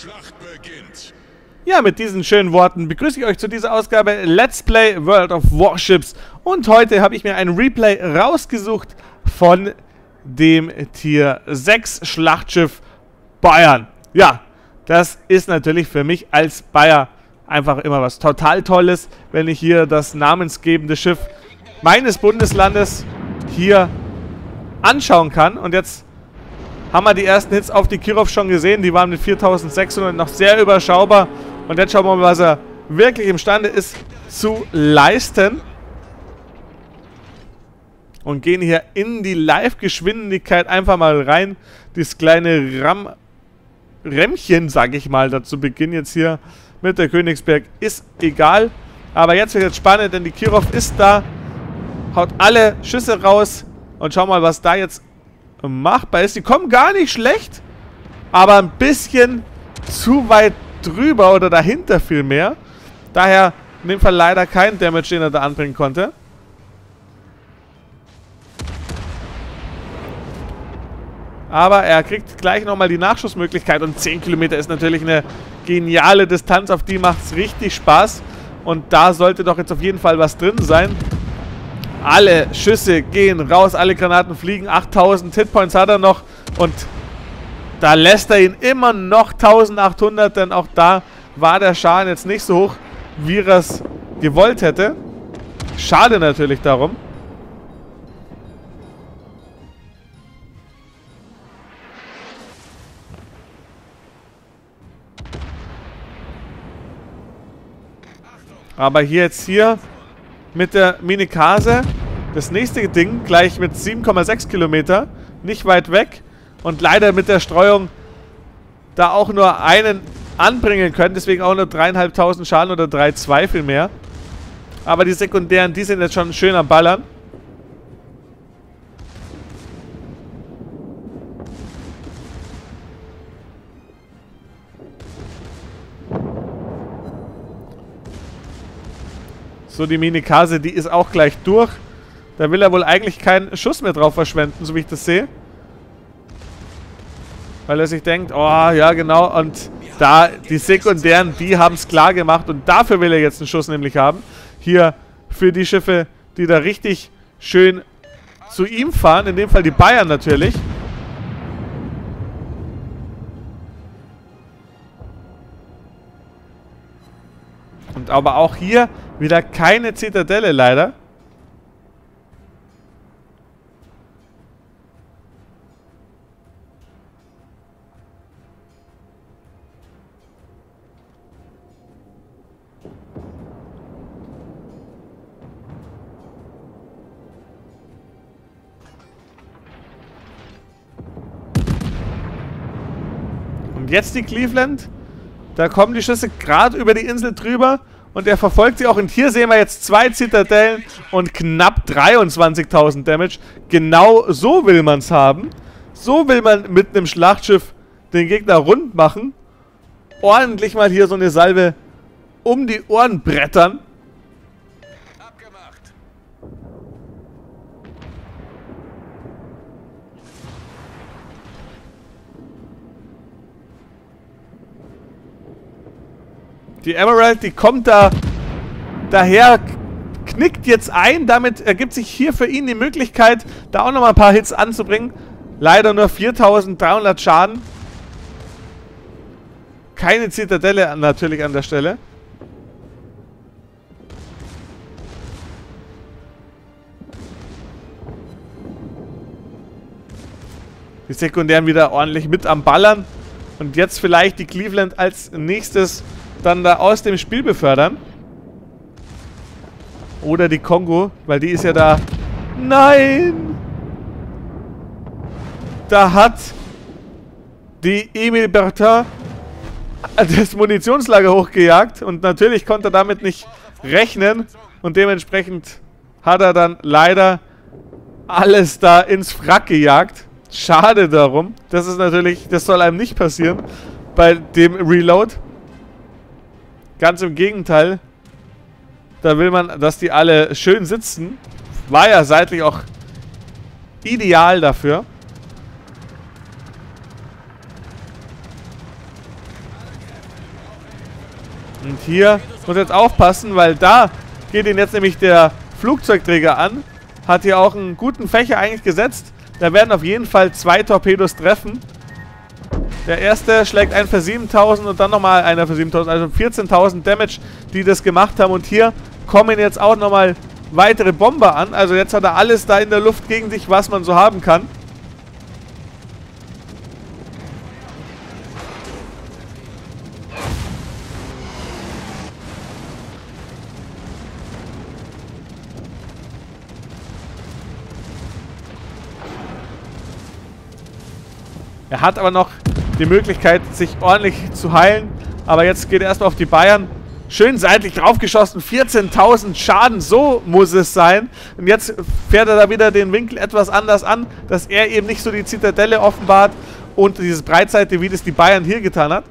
Schlacht beginnt. Ja, mit diesen schönen Worten begrüße ich euch zu dieser Ausgabe Let's Play World of Warships. Und heute habe ich mir ein Replay rausgesucht von dem Tier 6 Schlachtschiff Bayern. Ja, das ist natürlich für mich als Bayer einfach immer was total Tolles, wenn ich hier das namensgebende Schiff meines Bundeslandes hier anschauen kann. Und jetzt haben wir die ersten Hits auf die Kirov schon gesehen. Die waren mit 4600 noch sehr überschaubar. Und jetzt schauen wir mal, was er wirklich imstande ist zu leisten. Und gehen hier in die Live-Geschwindigkeit einfach mal rein. Dieses kleine Ram Rämmchen, sag ich mal, dazu Beginn jetzt hier mit der Königsberg ist egal. Aber jetzt wird es spannend, denn die Kirov ist da, haut alle Schüsse raus und schau mal, was da jetzt machbar ist. Die kommen gar nicht schlecht, aber ein bisschen zu weit drüber oder dahinter vielmehr. Daher in dem Fall leider kein Damage, den er da anbringen konnte. Aber er kriegt gleich nochmal die Nachschussmöglichkeit und 10 Kilometer ist natürlich eine geniale Distanz, auf die macht es richtig Spaß. Und da sollte doch jetzt auf jeden Fall was drin sein. Alle Schüsse gehen raus, alle Granaten fliegen. 8000 Hitpoints hat er noch. Und da lässt er ihn immer noch 1800, denn auch da war der Schaden jetzt nicht so hoch, wie er es gewollt hätte. Schade natürlich darum. Aber hier jetzt hier mit der Minikase das nächste Ding gleich mit 7,6 Kilometer. Nicht weit weg. Und leider mit der Streuung da auch nur einen anbringen können. Deswegen auch nur dreieinhalbtausend Schaden oder 3,2 viel mehr. Aber die sekundären, die sind jetzt schon schön am Ballern. So, die Minikase, die ist auch gleich durch. Da will er wohl eigentlich keinen Schuss mehr drauf verschwenden, so wie ich das sehe. Weil er sich denkt, oh, ja genau, und da, die Sekundären, die haben es klar gemacht und dafür will er jetzt einen Schuss nämlich haben. Hier für die Schiffe, die da richtig schön zu ihm fahren, in dem Fall die Bayern natürlich. Und aber auch hier wieder keine Zitadelle leider. Und jetzt die Cleveland. Da kommen die Schüsse gerade über die Insel drüber. Und er verfolgt sie auch. Und hier sehen wir jetzt zwei Zitadellen und knapp 23.000 Damage. Genau so will man es haben. So will man mit einem Schlachtschiff den Gegner rund machen. Ordentlich mal hier so eine Salve um die Ohren brettern. Die Emerald, die kommt da daher, knickt jetzt ein. Damit ergibt sich hier für ihn die Möglichkeit, da auch nochmal ein paar Hits anzubringen. Leider nur 4300 Schaden. Keine Zitadelle natürlich an der Stelle. Die Sekundären wieder ordentlich mit am Ballern. Und jetzt vielleicht die Cleveland als nächstes dann da aus dem Spiel befördern. Oder die Kongo, weil die ist ja da... Nein! Da hat die Emil Bertin das Munitionslager hochgejagt und natürlich konnte er damit nicht rechnen und dementsprechend hat er dann leider alles da ins Wrack gejagt. Schade darum. Das ist natürlich, das soll einem nicht passieren bei dem Reload. Ganz im Gegenteil. Da will man, dass die alle schön sitzen. War ja seitlich auch ideal dafür. Und hier muss jetzt aufpassen, weil da geht ihn jetzt nämlich der Flugzeugträger an. Hat hier auch einen guten Fächer eigentlich gesetzt. Da werden auf jeden Fall zwei Torpedos treffen. Der erste schlägt einen für 7000 und dann nochmal einer für 7000. Also 14.000 Damage, die das gemacht haben. Und hier kommen jetzt auch nochmal weitere Bomber an. Also jetzt hat er alles da in der Luft gegen sich, was man so haben kann. Er hat aber noch die Möglichkeit, sich ordentlich zu heilen. Aber jetzt geht er erstmal auf die Bayern. Schön seitlich draufgeschossen. 14.000 Schaden, so muss es sein. Und jetzt fährt er da wieder den Winkel etwas anders an, dass er eben nicht so die Zitadelle offenbart und dieses Breitseite, wie das die Bayern hier getan hat.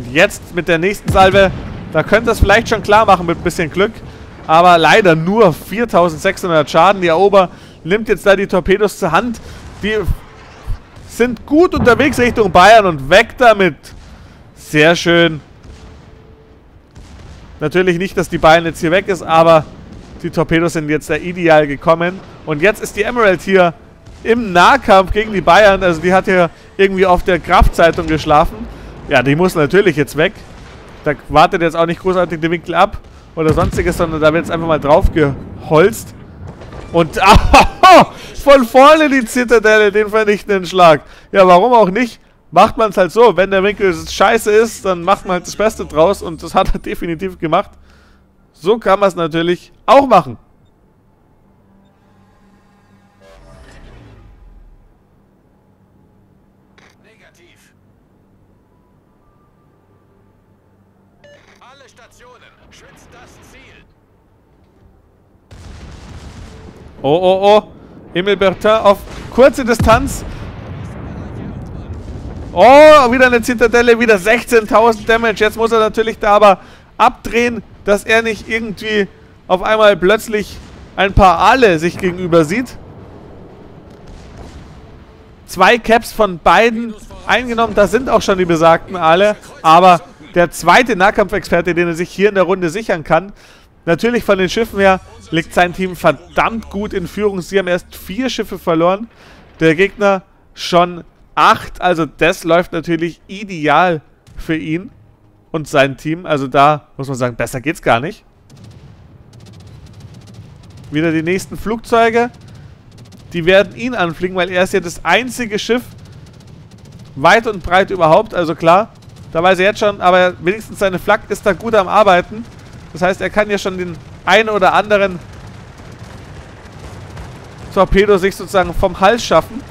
Und jetzt mit der nächsten Salve, da könnte es vielleicht schon klar machen mit ein bisschen Glück. Aber leider nur 4600 Schaden. Die Erober nimmt jetzt da die Torpedos zur Hand. Die sind gut unterwegs Richtung Bayern und weg damit. Sehr schön. Natürlich nicht, dass die Bayern jetzt hier weg ist, aber die Torpedos sind jetzt da ideal gekommen. Und jetzt ist die Emerald hier im Nahkampf gegen die Bayern. Also die hat hier irgendwie auf der Kraftzeitung geschlafen. Ja, die muss natürlich jetzt weg. Da wartet jetzt auch nicht großartig den Winkel ab oder sonstiges, sondern da wird jetzt einfach mal drauf geholzt. Und ah, von vorne die Zitadelle, den vernichtenden Schlag. Ja, warum auch nicht? Macht man es halt so. Wenn der Winkel scheiße ist, dann macht man halt das Beste draus. Und das hat er definitiv gemacht. So kann man es natürlich auch machen. Oh, oh, oh. Emil Bertin auf kurze Distanz. Oh, wieder eine Zitadelle, wieder 16.000 Damage. Jetzt muss er natürlich da aber abdrehen, dass er nicht irgendwie auf einmal plötzlich ein paar Aale sich gegenüber sieht. Zwei Caps von beiden eingenommen. Da sind auch schon die besagten Aale. Aber der zweite Nahkampfexperte, den er sich hier in der Runde sichern kann, natürlich von den Schiffen her, liegt sein Team verdammt gut in Führung. Sie haben erst vier Schiffe verloren. Der Gegner schon acht. Also das läuft natürlich ideal für ihn und sein Team. Also da muss man sagen, besser geht's gar nicht. Wieder die nächsten Flugzeuge. Die werden ihn anfliegen, weil er ist ja das einzige Schiff weit und breit überhaupt. Also klar, da weiß er jetzt schon, aber wenigstens seine Flak ist da gut am Arbeiten. Das heißt, er kann ja schon den einen oder anderen Torpedo sich sozusagen vom Hals schaffen.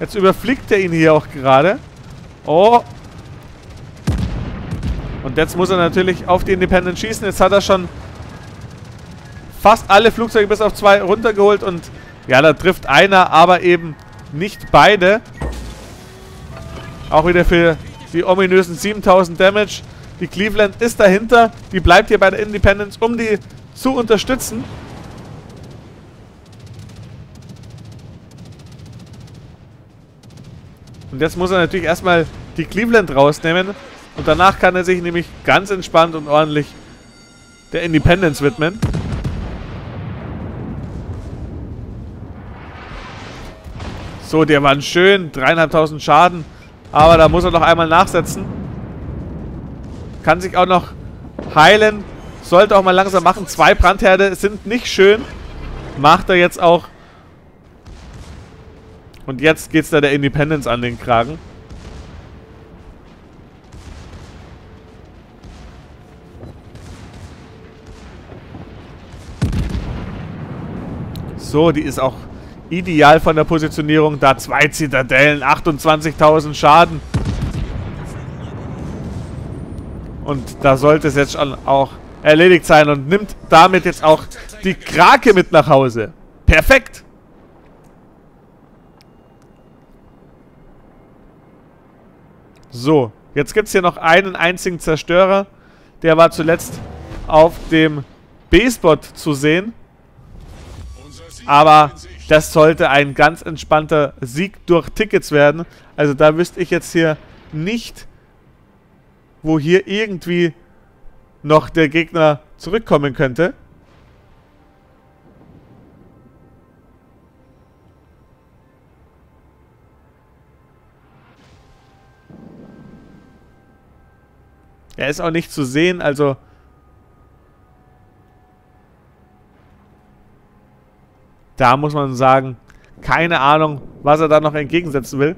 Jetzt überfliegt er ihn hier auch gerade. Oh. Und jetzt muss er natürlich auf die Independent schießen. Jetzt hat er schon fast alle Flugzeuge bis auf zwei runtergeholt. Und ja, da trifft einer, aber eben nicht beide. Auch wieder für die ominösen 7000 Damage. Die Cleveland ist dahinter. Die bleibt hier bei der Independence, um die zu unterstützen. Und jetzt muss er natürlich erstmal die Cleveland rausnehmen. Und danach kann er sich nämlich ganz entspannt und ordentlich der Independence widmen. So, der war schön. Dreieinhalbtausend Schaden. Aber da muss er noch einmal nachsetzen. Kann sich auch noch heilen. Sollte auch mal langsam machen. Zwei Brandherde sind nicht schön. Macht er jetzt auch. Und jetzt geht es da der Independence an den Kragen. So, die ist auch ideal von der Positionierung. Da zwei Zitadellen, 28.000 Schaden. Und da sollte es jetzt schon auch erledigt sein und nimmt damit jetzt auch die Krake mit nach Hause. Perfekt. So, jetzt gibt es hier noch einen einzigen Zerstörer. Der war zuletzt auf dem B-Spot zu sehen. Aber das sollte ein ganz entspannter Sieg durch Tickets werden. Also da wüsste ich jetzt hier nicht, wo hier irgendwie noch der Gegner zurückkommen könnte. Er ist auch nicht zu sehen, also... Da muss man sagen, keine Ahnung, was er da noch entgegensetzen will.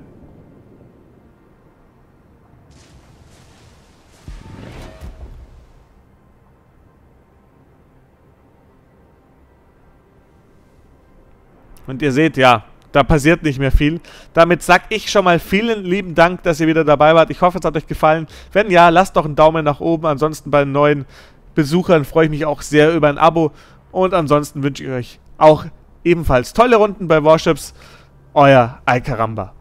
Und ihr seht, ja, da passiert nicht mehr viel. Damit sag ich schon mal vielen lieben Dank, dass ihr wieder dabei wart. Ich hoffe, es hat euch gefallen. Wenn ja, lasst doch einen Daumen nach oben. Ansonsten bei neuen Besuchern freue ich mich auch sehr über ein Abo. Und ansonsten wünsche ich euch auch ebenfalls tolle Runden bei Warships. Euer Alcaramba.